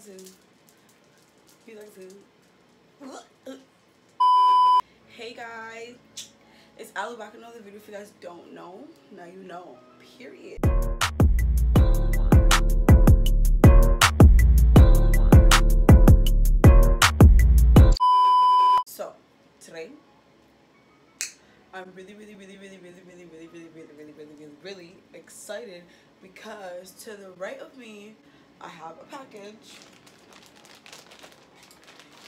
like to. He like to. Hey guys, it's Ali back in another video. If you guys don't know, now you know. Period. So today, I'm really, really, really, really, really, really, really, really, really, really, really, really, really excited because to the right of me, I have a package,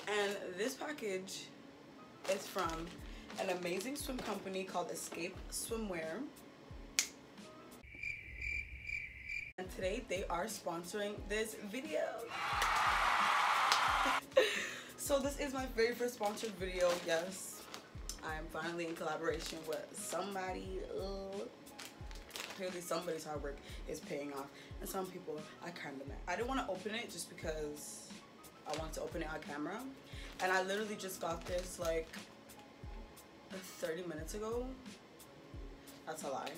and this package is from an amazing swim company called Escape Swimwear. And today they are sponsoring this video. so this is my very first sponsored video. Yes, I'm finally in collaboration with somebody. Clearly somebody's hard work is paying off. And some people I kind of met. I didn't want to open it just because I wanted to open it on camera. And I literally just got this like 30 minutes ago. That's a lie.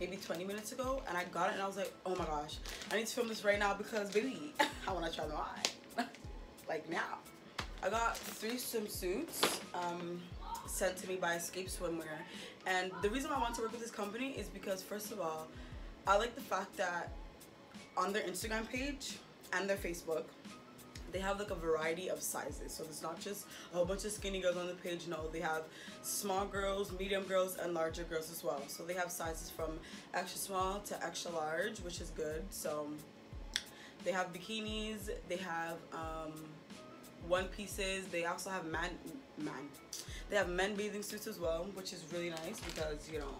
Maybe 20 minutes ago. And I got it and I was like, oh my gosh. I need to film this right now because baby, I want to try them on. like now. I got three swimsuits um, sent to me by Escape Swimwear. And the reason I want to work with this company is because first of all, I like the fact that on their Instagram page and their Facebook, they have like a variety of sizes. So it's not just a whole bunch of skinny girls on the page. No they have small girls medium girls and larger girls as well. So they have sizes from extra small to extra large which is good. So they have bikinis they have um, one pieces. They also have man they have men bathing suits as well which is really nice because you know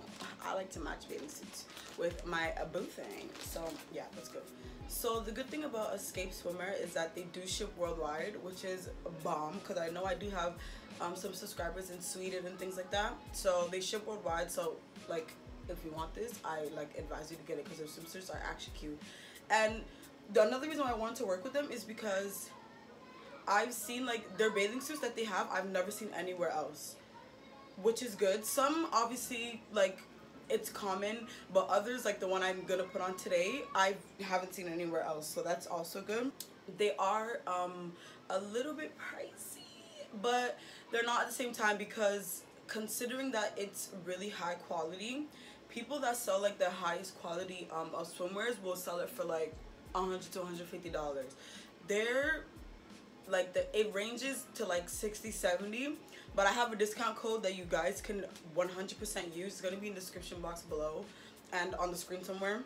i like to match bathing suits with my boo thing. So yeah that's good. So the good thing about escape swimwear is that they do ship worldwide which is a bomb because i know i do have um, some subscribers in sweden and things like that. So they ship worldwide. So like if you want this i like advise you to get it because their swimsuits are actually cute. And the, another reason why i wanted to work with them is because I've seen like their bathing suits that they have I've never seen anywhere else which is good. Some obviously like it's common but others like the one I'm gonna put on today I haven't seen anywhere else so that's also good. They are um, a little bit pricey but they're not at the same time because considering that it's really high quality people that sell like the highest quality um, of swimwears will sell it for like 100 to 150 dollars. They're like the it ranges to like 60 70 but i have a discount code that you guys can 100% use. It's going to be in the description box below and on the screen somewhere.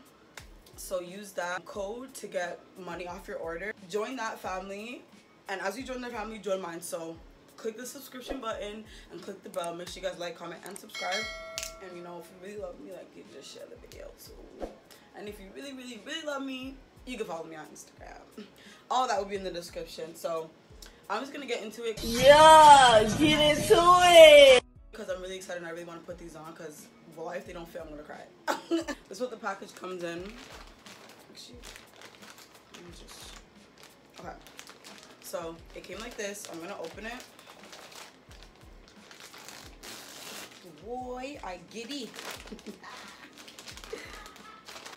So use that code to get money off your order. Join that family and as you join their family join mine. So click the subscription button and click the bell. Make sure you guys like comment and subscribe. And you know if you really love me like you just share the video and if you really really really love me you can follow me on Instagram. All that will be in the description. So I'm just gonna get into it. Yeah, get into it. Because I'm really excited and I really want to put these on because well if they don't fit I'm gonna cry. this is what the package comes in. Actually, just okay. So it came like this. I'm gonna open it. Boy, I giddy.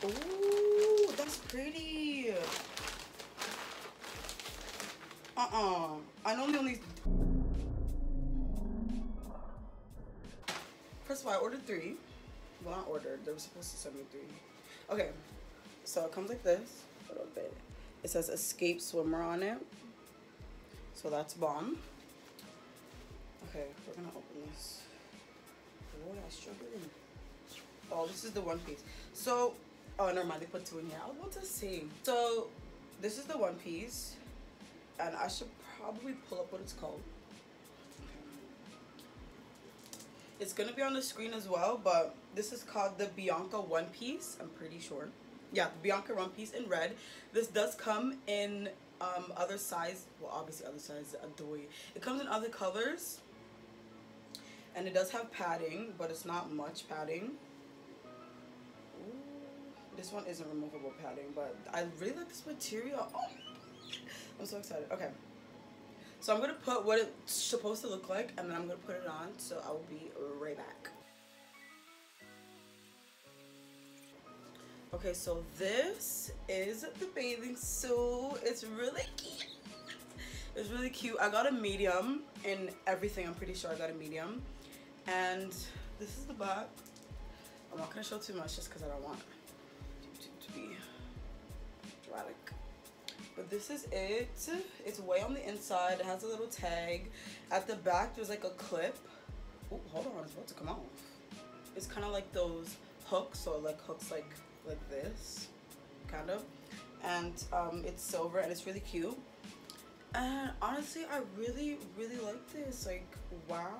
Ooh, that's pretty. Um, I normally only... First of all, I ordered three. Well, I ordered. They were supposed to send me three. Okay. So it comes like this. A little bit. It says Escape Swimwear on it. So that's bomb. Okay, we're gonna open this. Boy, I struggled. Oh, this is the one piece. So Oh, never mind. They put two in here. I was about to say. So, this is the one piece. And I should probably pull up what it's called. It's going to be on the screen as well. But this is called the Bianca One Piece. I'm pretty sure. Yeah, the Bianca One Piece in red. This does come in um, other size. Well, obviously other size. Adoy. It comes in other colors. And it does have padding. But it's not much padding. This one isn't removable padding, but I really like this material. Oh, I'm so excited. Okay. So I'm going to put what it's supposed to look like, and then I'm going to put it on. So I will be right back. Okay, so this is the bathing suit. It's really cute. It's really cute. I got a medium in everything. I'm pretty sure I got a medium. And this is the back. I'm not gonna show too much just because I don't want to, this is it. It's way on the inside. It has a little tag. At the back, there's like a clip. Oh, hold on, it's about to come off. It's kind of like those hooks, or like hooks like like this, kind of. And um, it's silver and it's really cute. And honestly, I really, really like this. Like, wow.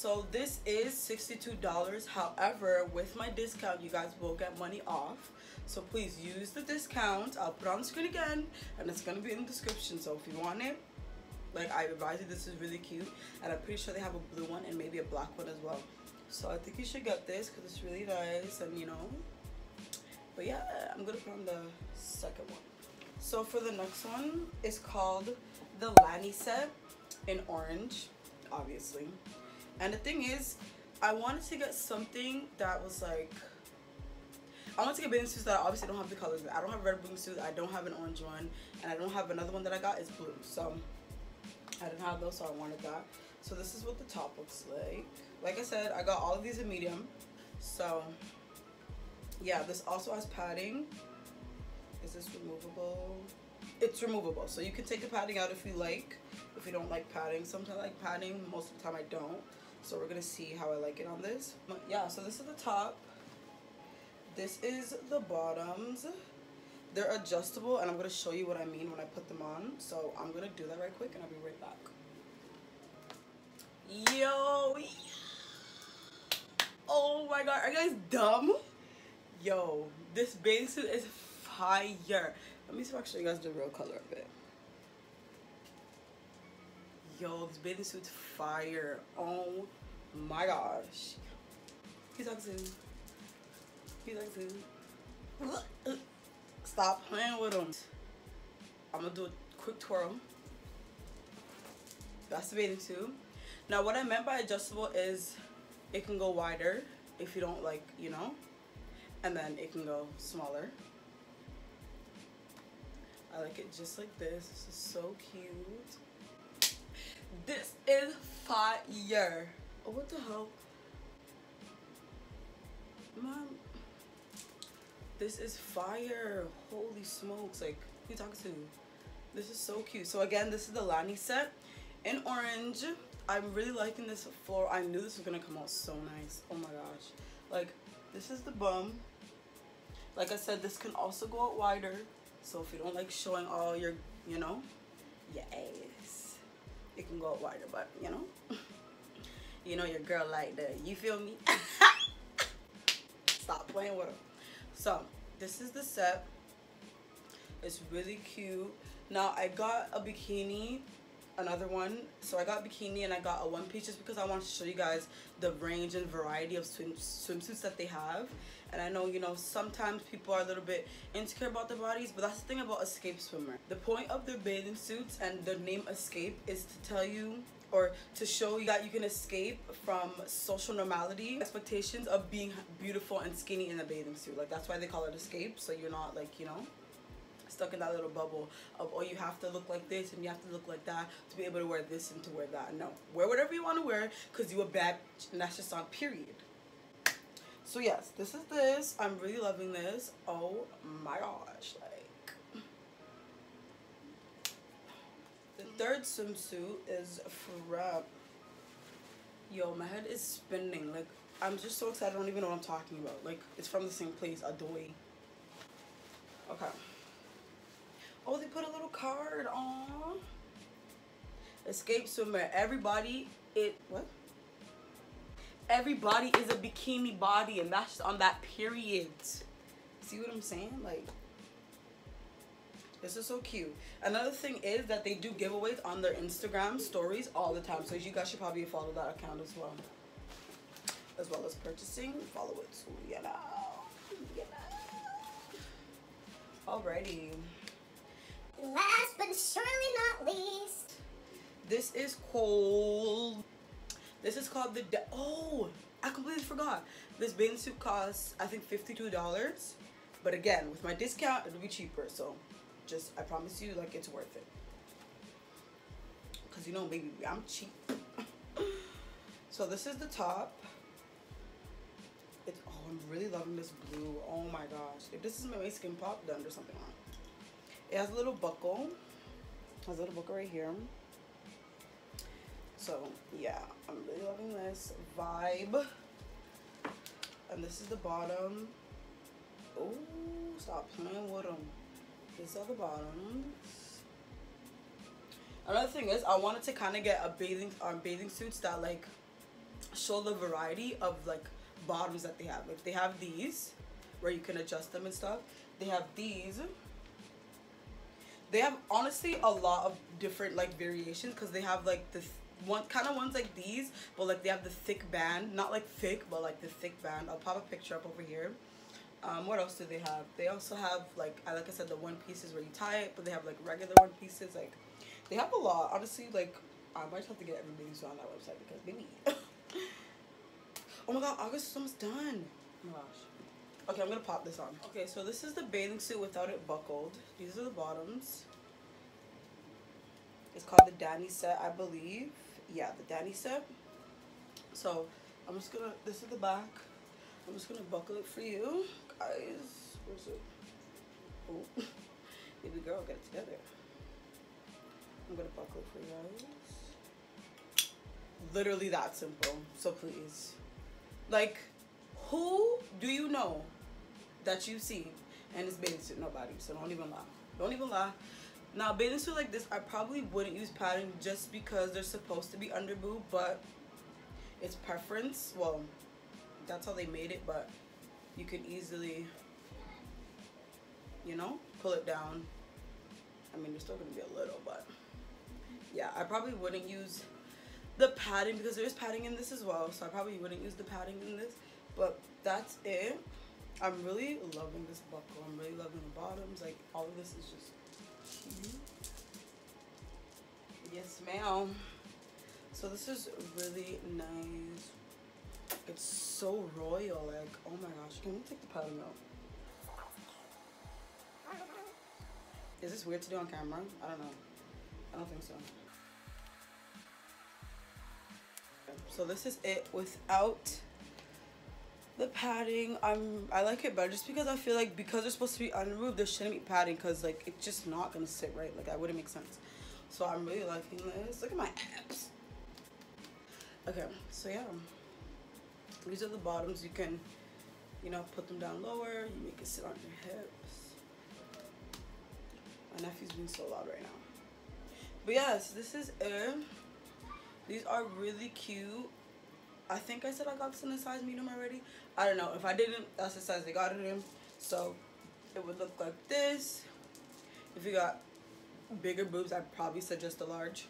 So this is $62. However, with my discount, you guys will get money off. So please use the discount. I'll put on screen again and it's gonna be in the description. So if you want it, like I advise you, this is really cute. And I'm pretty sure they have a blue one and maybe a black one as well. So I think you should get this because it's really nice and you know. But yeah, I'm gonna put on the second one. So for the next one, it's called the Lani set in orange, obviously. And the thing is, I wanted to get something that was like, I want to get bathing suits that I obviously don't have the colors. I don't have a red bathing suit, I don't have an orange one, and I don't have another one that I got is blue. So I didn't have those, so I wanted that. So this is what the top looks like. Like I said, I got all of these in medium. So yeah, this also has padding. Is this removable? It's removable, so you can take the padding out if you like. If you don't like padding, sometimes I like padding. Most of the time I don't. So we're gonna see how I like it on this. But yeah, so this is the top. This is the bottoms. They're adjustable, and I'm gonna show you what I mean when I put them on. So I'm gonna do that right quick, and I'll be right back. Yo, oh my god, are you guys dumb? Yo, this bathing suit is fire. Let me see if I can show you guys the real color of it. Yo, this bathing suit's fire. Oh my gosh. He's like soon. He's like soon. Stop playing with him. I'm gonna do a quick twirl. That's the bathing suit. Now what I meant by adjustable is it can go wider if you don't like, you know, and then it can go smaller. I like it just like this. This is so cute. This is fire. Oh, what the hell? Mom, this is fire. Holy smokes. Like, who you talking to? This is so cute. So again, this is the Lani set in orange. I'm really liking this floor. I knew this was gonna come out so nice. Oh my gosh. Like, this is the bum. Like I said, this can also go out wider. So if you don't like showing all your, you know, your ass, it can go wider. But, you know, you know your girl like that. You feel me? Stop playing with her. So, this is the set. It's really cute. Now, I got a bikini another one. So i got bikini and i got a one piece just because i wanted to show you guys the range and variety of swim swimsuits that they have. And i know you know sometimes people are a little bit insecure about their bodies but that's the thing about escape swimwear. The point of their bathing suits and the name escape is to tell you or to show you that you can escape from social normality expectations of being beautiful and skinny in a bathing suit. Like that's why they call it escape so you're not like you know stuck in that little bubble of oh you have to look like this and you have to look like that to be able to wear this and to wear that. No, wear whatever you want to wear because you a bad and that's just on period. So yes, this is this. I'm really loving this. Oh my gosh, like the third swimsuit is from yo my head is spinning like I'm just so excited I don't even know what I'm talking about like it's from the same place Adoy okay Oh, they put a little card on. Escape swimwear. Everybody, it, what? Everybody is a bikini body and that's on that period. See what I'm saying? Like, this is so cute. Another thing is that they do giveaways on their Instagram stories all the time. So you guys should probably follow that account as well. As well as purchasing. Follow it too, you know. You know. Alrighty. Last but surely not least. This is called. This is called the. Oh, I completely forgot. This bathing suit costs I think $52. But again, with my discount, it'll be cheaper. So just I promise you like it's worth it. Cause you know, baby, I'm cheap. so this is the top. It's oh, I'm really loving this blue. Oh my gosh. If this is my skin pop, then there's something wrong. It has a little buckle. It has a little buckle right here. So yeah, I'm really loving this vibe. And this is the bottom. Oh, stop playing with them. These are the bottoms. Another thing is, I wanted to kind of get a bathing um, bathing suits that like show the variety of like bottoms that they have. Like they have these where you can adjust them and stuff. They have these. They have honestly a lot of different like variations because they have like this one kind of ones like these, but like they have the thick band, not like thick, but like the thick band. I'll pop a picture up over here. Um, what else do they have? They also have like I like I said the one pieces where you tie it, but they have like regular one pieces. Like they have a lot. Honestly, like I might have to get everything on that website because maybe. oh my god, August is almost done. Oh my gosh. Okay, I'm gonna pop this on. Okay, so this is the bathing suit without it buckled. These are the bottoms. It's called the Dannie set, I believe. Yeah, the Dannie set. So I'm just gonna. This is the back. I'm just gonna buckle it for you, guys. Where's it? Oh, baby girl, get it together. I'm gonna buckle it for you guys. Literally that simple. So please, like, who do you know that you've seen and it's bathing suit? Nobody. So don't even lie. Don't even lie. Now, bathing suit like this, I probably wouldn't use padding just because they're supposed to be under boob, but it's preference. Well, that's how they made it, but you could easily, you know, pull it down. I mean, there's still gonna be a little, but yeah, I probably wouldn't use the padding because there's padding in this as well, so I probably wouldn't use the padding in this, but that's it. I'm really loving this buckle. I'm really loving the bottoms. Like, all of this is just cute. Yes, ma'am. So this is really nice it's so royal. Like, oh my gosh. Can we take the padding out? Is this weird to do on camera? I don't know. I don't think so. So this is it without the padding. I'm I like it better just because I feel like because they're supposed to be unremoved, there shouldn't be padding because like it's just not gonna sit right. Like that wouldn't make sense. So I'm really liking this. Look at my abs. Okay, so yeah these are the bottoms you can you know put them down lower you make it sit on your hips my nephew's being so loud right now but yes this is it these are really cute I think I said I got this in a size medium already. I don't know. If I didn't that's the size they got it in. So it would look like this. If you got bigger boobs I'd probably suggest a large.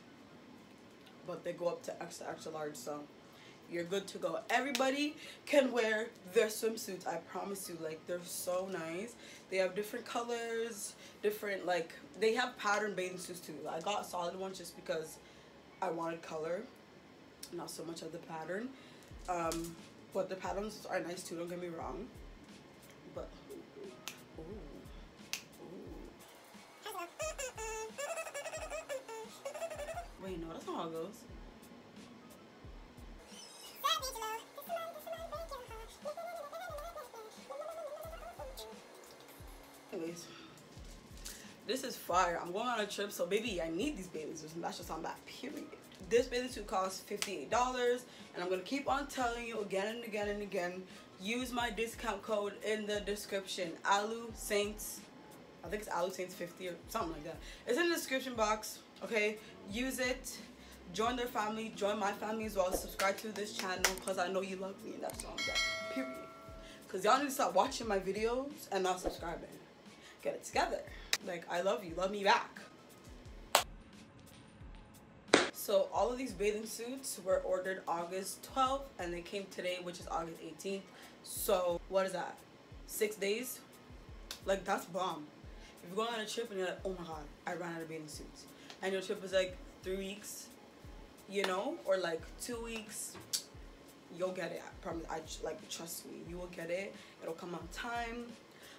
But they go up to extra extra large so you're good to go. Everybody can wear their swimsuits i promise you. Like they're so nice. They have different colors different like they have pattern bathing suits too. I got solid ones just because i wanted color not so much of the pattern um but the patterns are nice too don't get me wrong but ooh, ooh. wait no that's not how it goes Anyways, this is fire. I'm going on a trip, so maybe I need these and that's just on that period. This bathing suit costs $58, and I'm going to keep on telling you again and again and again, use my discount code in the description, Allu Saints, I think it's Allu Saints 50 or something like that. It's in the description box, okay? Use it, join their family, join my family as well, subscribe to this channel, because I know you love me, and that's all I'm saying, period. Because y'all need to stop watching my videos and not subscribing get it together. Like, I love you. Love me back. So all of these bathing suits were ordered August 12th and they came today, which is August 18th. So what is that? Six days? Like that's bomb. If you're going on a trip and you're like, oh my god, I ran out of bathing suits. And your trip is like three weeks, you know, or like two weeks. you'll get it. I promise. I like trust me, you will get it. It'll come on time.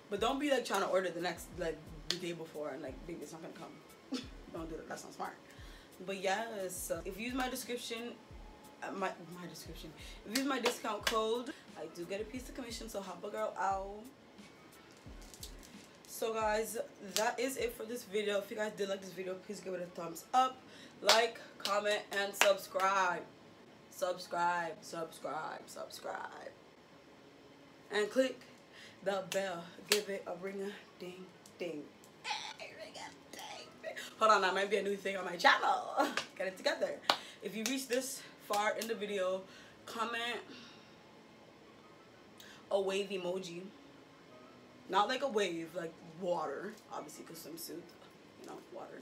But don't be like trying to order the next like the day before and like baby it's not gonna come. don't do that. That's not smart. But yes, if you use my description, uh, my my description. If you use my discount code, I do get a piece of commission. So help a girl out. So guys, that is it for this video. If you guys did like this video, please give it a thumbs up, like, comment, and subscribe. Subscribe, subscribe, subscribe. And click the bell. Give it a ring a ding ding. Hey, ring a ding ding. Hold on, that might be a new thing on my channel. Get it together. If you reach this far in the video, comment a wave emoji. Not like a wave, like water, obviously, because swimsuit, you know, water.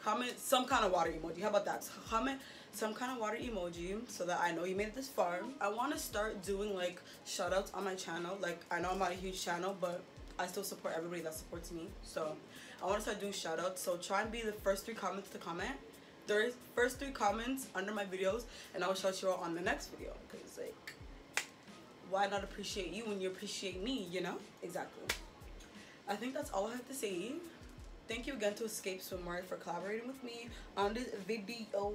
Comment some kind of water emoji. How about that? Comment some kind of water emoji so that I know you made it this far. I want to start doing like shout outs on my channel. Like, I know I'm not a huge channel, but I still support everybody that supports me. So, I want to start doing shout outs. So, try and be the first three comments to comment. The first three comments under my videos, and I will shout you out on the next video. Because, like, why not appreciate you when you appreciate me, you know? Exactly. I think that's all I have to say. Thank you again to Escape Swimwear for collaborating with me on this video.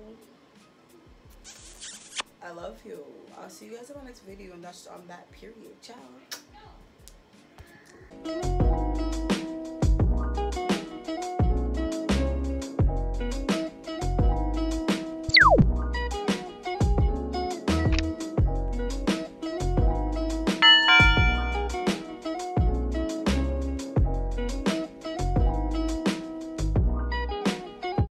I love you. I'll see you guys in my next video and that's on that period. Ciao.